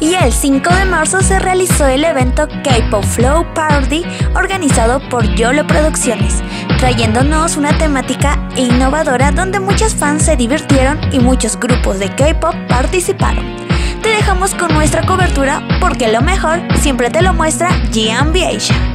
Y el 5 de marzo se realizó el evento K-Pop Flow Party organizado por YOLO Producciones, trayéndonos una temática innovadora donde muchos fans se divirtieron y muchos grupos de K-Pop participaron. Te dejamos con nuestra cobertura porque lo mejor siempre te lo muestra GMB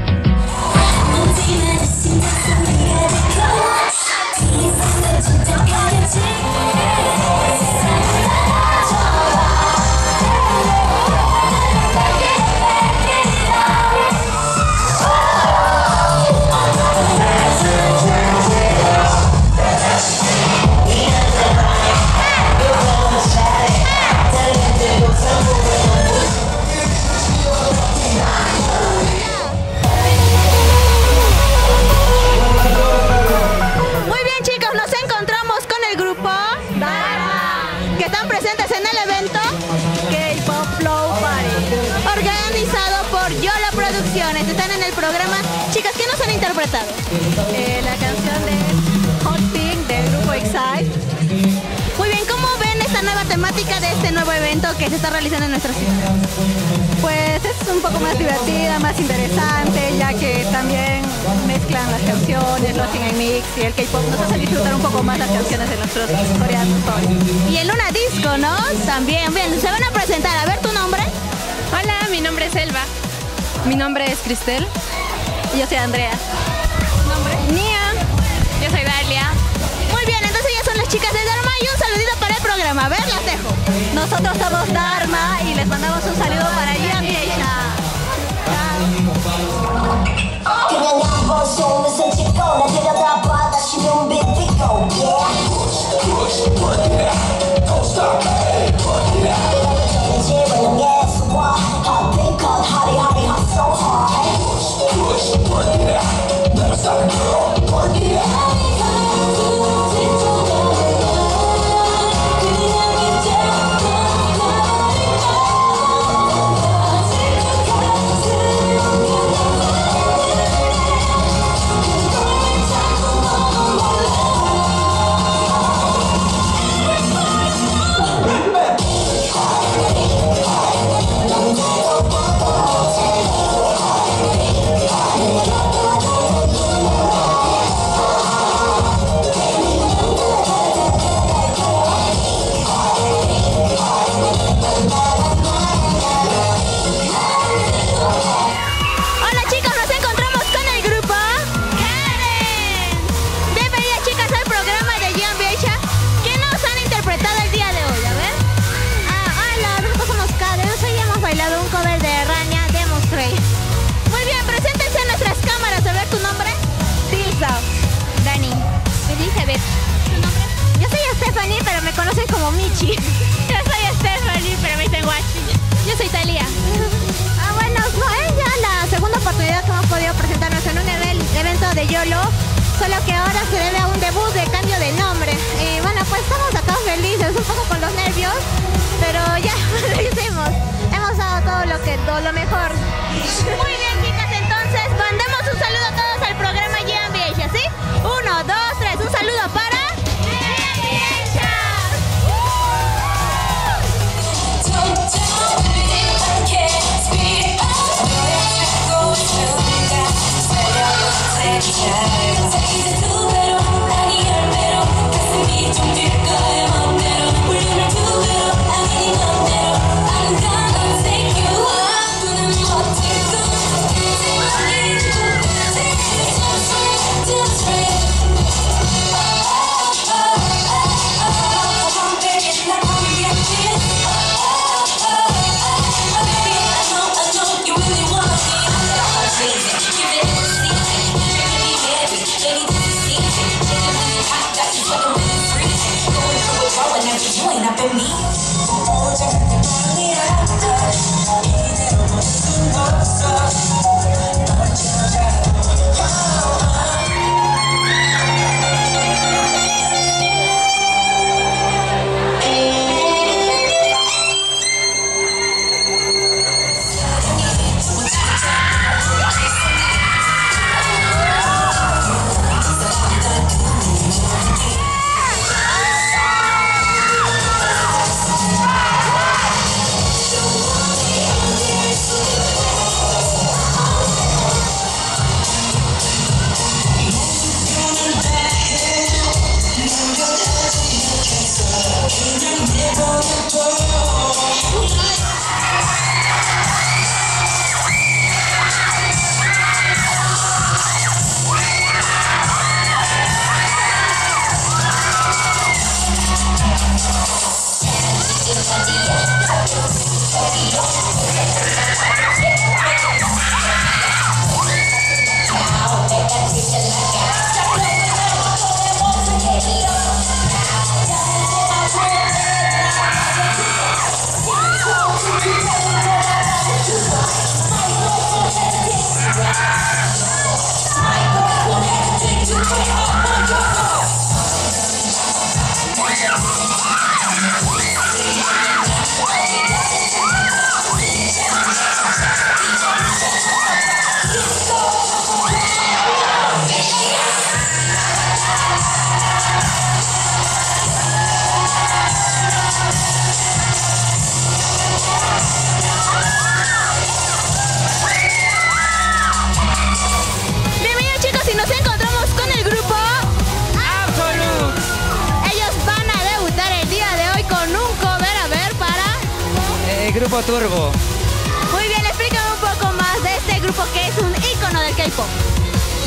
Chicas, ¿qué nos han interpretado? Eh, la canción de Hot Pink del grupo Excite. Muy bien, ¿cómo ven esta nueva temática de este nuevo evento que se está realizando en nuestra ciudad? Pues es un poco más divertida, más interesante, ya que también mezclan las canciones, lo hacen en mix y el K-pop nos hace disfrutar un poco más las canciones de nuestros coreanos. Y en una disco, ¿no? También, bien, se van a presentar. A ver tu nombre. Hola, mi nombre es Elba. Mi nombre es Cristel. Y yo soy Andrea. Nia. Yo soy Dalia. Muy bien, entonces ya son las chicas de Dharma y un saludito para el programa. A ver, las dejo. Nosotros somos Dharma y les mandamos un saludo para Yami 그냥 YOLO. Solo que ahora se debe a un debut de cambio de nombre. Y bueno, pues estamos acá felices, un poco con los nervios. Pero ya, lo hicimos. Hemos dado todo lo que, todo lo mejor.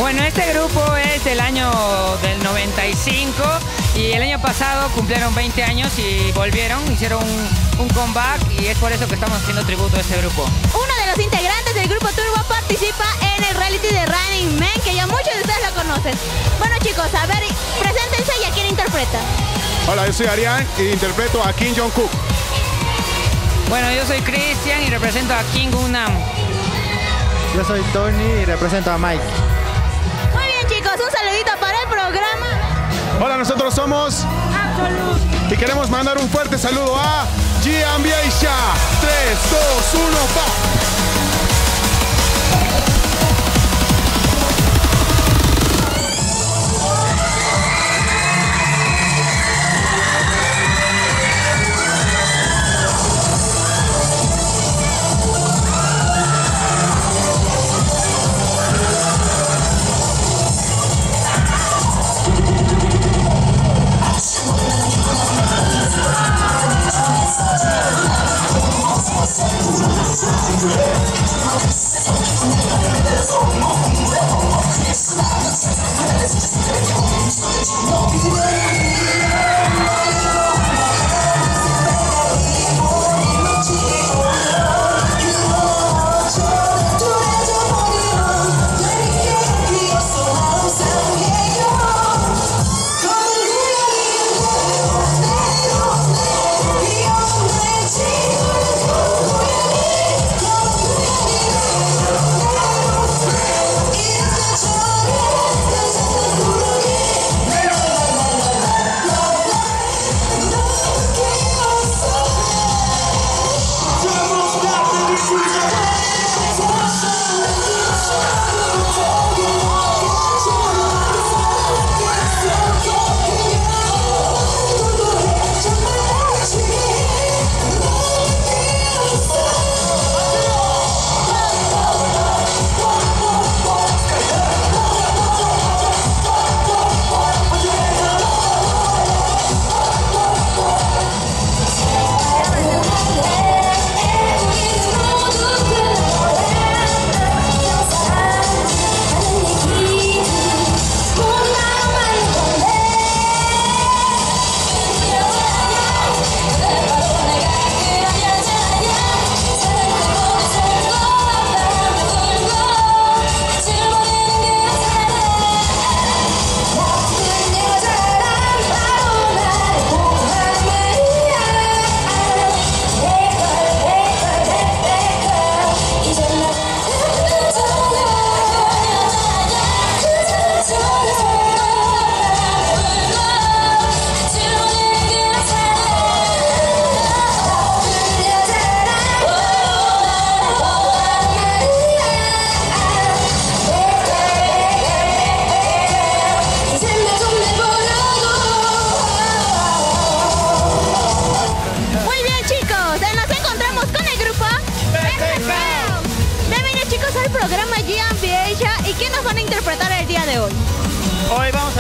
Bueno, este grupo es del año del 95 y el año pasado cumplieron 20 años y volvieron, hicieron un, un comeback y es por eso que estamos haciendo tributo a este grupo. Uno de los integrantes del grupo Turbo participa en el reality de Running Man, que ya muchos de ustedes lo conocen. Bueno chicos, a ver, preséntense y a quién interpreta. Hola, yo soy Arián y interpreto a Kim Jong-kook. Bueno, yo soy Cristian y represento a King Unam. Yo soy Tony y represento a Mike. Un saludito para el programa. Hola, nosotros somos y queremos mandar un fuerte saludo a Gian Vieisha. 3, 2, 1, pa.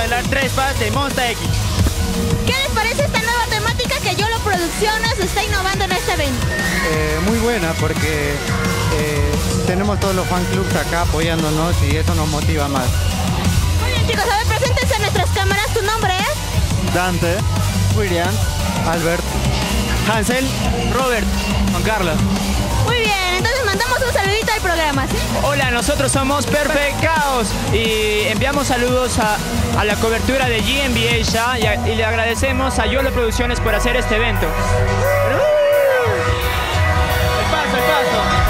A hablar tres pas de Monsta X. ¿Qué les parece esta nueva temática que Yolo Producciones está innovando en este evento? Eh, muy buena porque eh, tenemos todos los fan clubs acá apoyándonos y eso nos motiva más. Muy bien chicos, a ver, preséntense a nuestras cámaras, tu nombre es... Dante, William, Albert, Hansel, Robert, Juan Carlos. Muy bien, entonces un saludito al programa, ¿sí? Hola, nosotros somos Perfect Chaos y enviamos saludos a, a la cobertura de ya y, a- y le agradecemos a Yolo Producciones por hacer este evento. El paso, el paso.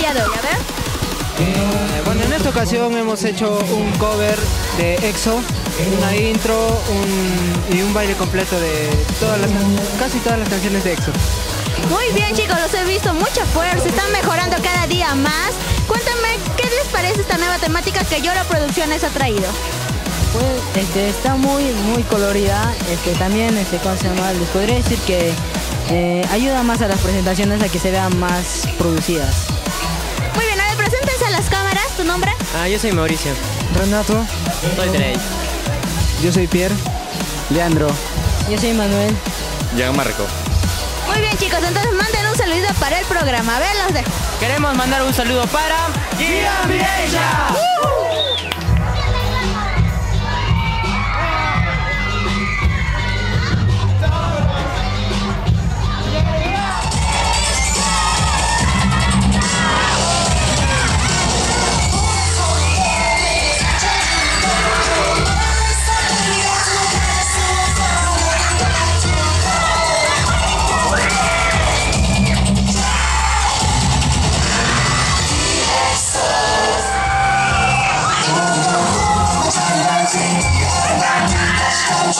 día de hoy? A ver. Eh, bueno, en esta ocasión hemos hecho un cover de EXO, una intro un- y un baile completo de todas las, casi todas las canciones de EXO. Muy bien chicos, los he visto, mucha fuerza, están mejorando cada día más. Cuéntame, ¿qué les parece esta nueva temática que Yolo Producciones ha traído? Pues este, está muy muy colorida, este, también este, ¿cómo se llama? les podría decir que eh, ayuda más a las presentaciones a que se vean más producidas. Las cámaras, ¿tu nombre? Ah, yo soy Mauricio. Renato, Soy Drey. yo soy Pierre, Leandro. Yo soy Manuel. Gianmarco. Muy bien chicos, entonces manden un saludo para el programa, a ver, los dejo. Queremos mandar un saludo para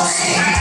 Você.